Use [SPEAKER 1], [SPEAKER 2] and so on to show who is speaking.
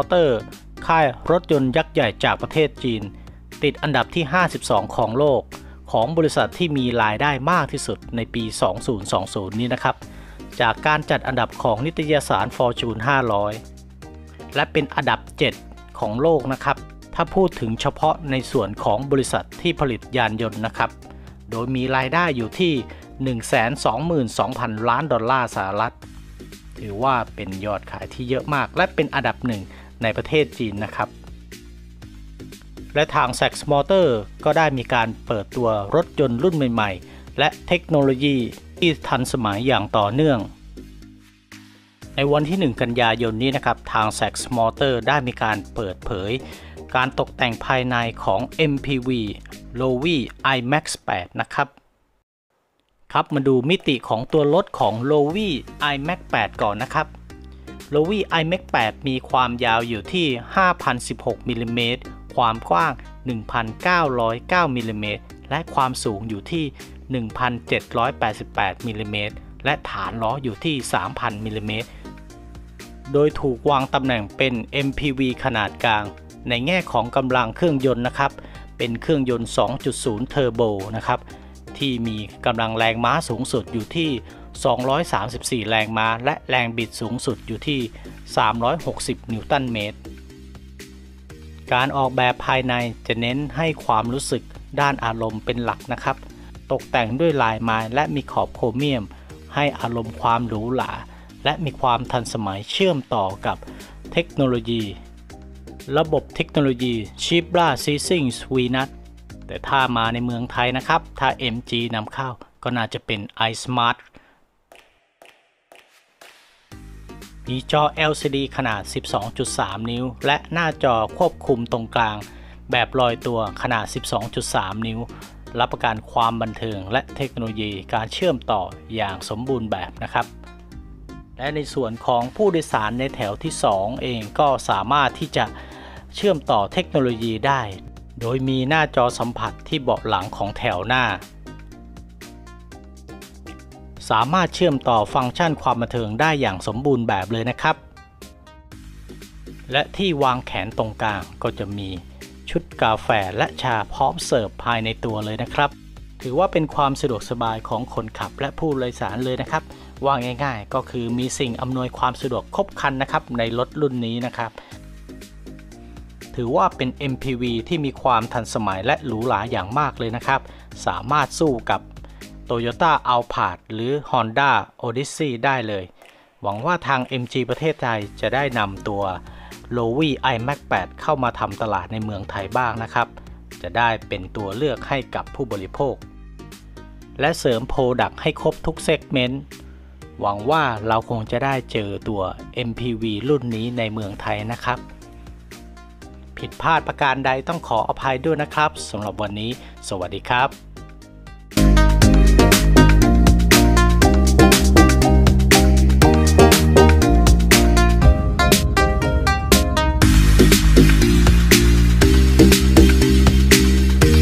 [SPEAKER 1] Motor ค่ายรถยนต์ยักษ์ใหญ่จากประเทศจีน ติดอันดับที่ 52 ของโลก ของบริษัทที่มีรายได้มากที่สุดในปี 2020 นี้นะครับ จากการจัดอันดับของนิตยสาร Fortune 500 และเป็นอันดับ 7 ของโลกนะครับ ถ้าพูดถึงเฉพาะในส่วนของบริษัทที่ผลิตยานยนต์นะครับ โดยมีรายได้อยู่ที่122,000 ล้านดอลลาร์สหรัฐ ถือว่าเป็นยอดขายที่เยอะมากและเป็นอันดับหนึ่ง ในประเทศจีนนะครับ และทาง s a x Motor ก็ได้มีการเปิดตัวรถยนต์รุ่นใหม่ ๆ และเทคโนโลยีที่ทันสมัยอย่างต่อเนื่อง ในวันที่ 1 กันยายนนี้นะครับ ทาง s a x Motor ได้มีการเปิดเผย การตกแต่งภายในของ MPV l o w i iMax 8 นะครับครับมาดูมิติของตัวรถของ l o w i iMax 8ก่อนนะครับ l o w i iMax 8มีความยาวอยู่ที่ 5,016มิลลิเมตรความกว้าง 1,909มิลลิเมตรและความสูงอยู่ที่ 1,788มิลลิเมตรและฐานล้ออยู่ที่ 3,000มิลลิเมตรโดยถูกวางตำแหน่งเป็น MPV ขนาดกลาง ในแง่ของกำลังเครื่องยนต์นะครับ เป็นเครื่องยนต์ 2.0 เทอร์โบนะครับ ที่มีกำลังแรงม้าสูงสุดอยู่ที่ 234 แรงม้า และแรงบิดสูงสุดอยู่ที่ 360 นิวตันเมตร การออกแบบภายในจะเน้นให้ความรู้สึกด้านอารมณ์เป็นหลักนะครับ ตกแต่งด้วยลายไม้และมีขอบโครเมียม ให้อารมณ์ความหรูหรา และมีความทันสมัยเชื่อมต่อกับเทคโนโลยี ระบบเทคโนโลยี c h i b r a s e a s i n g s v n u t แต่ถ้ามาในเมืองไทยนะครับ ถ้า MG นำเข้าก็น่าจะเป็น iSmart มีจอ LCD ขนาด 12.3 นิ้ว และหน้าจอควบคุมตรงกลาง แบบลอยตัวขนาด 12.3 นิ้ว รับประกันความบันเทิงและเทคโนโลยีการเชื่อมต่ออย่างสมบูรณ์แบบนะครับ และในส่วนของผู้โดยสารในแถวที่ 2 เองก็สามารถที่จะเชื่อมต่อเทคโนโลยีได้ โดยมีหน้าจอสัมผัสที่เบาะหลังของแถวหน้า สามารถเชื่อมต่อฟังก์ชันความบันเทิงได้อย่างสมบูรณ์แบบเลยนะครับ และที่วางแขนตรงกลางก็จะมีชุดกาแฟและชาพร้อมเสิร์ฟภายในตัวเลยนะครับ ถือว่าเป็นความสะดวกสบายของคนขับและผู้โดยสารเลยนะครับ ว่าง่ายๆ ก็คือมีสิ่งอำนวยความสะดวกครบครันนะครับในรถรุ่นนี้นะครับ ถือว่าเป็น MPV ที่มีความทันสมัยและหรูหราอย่างมากเลยนะครับ สามารถสู้กับ Toyota a l p a r d หรือ Honda Odyssey ได้เลย หวังว่าทาง MG ประเทศไทยจะได้นำตัว l o w i iMac 8 เข้ามาทำตลาดในเมืองไทยบ้างนะครับ จะได้เป็นตัวเลือกให้กับผู้บริโภค และเสริมโปรดักให้ครบทุกเซกเมนต์หวังว่าเราคงจะได้เจอตัว MPV รุ่นนี้ในเมืองไทยนะครับ ผิดพลาดประการใดต้องขออภัยด้วยนะครับสำหรับวันนี้ สวัสดีครับ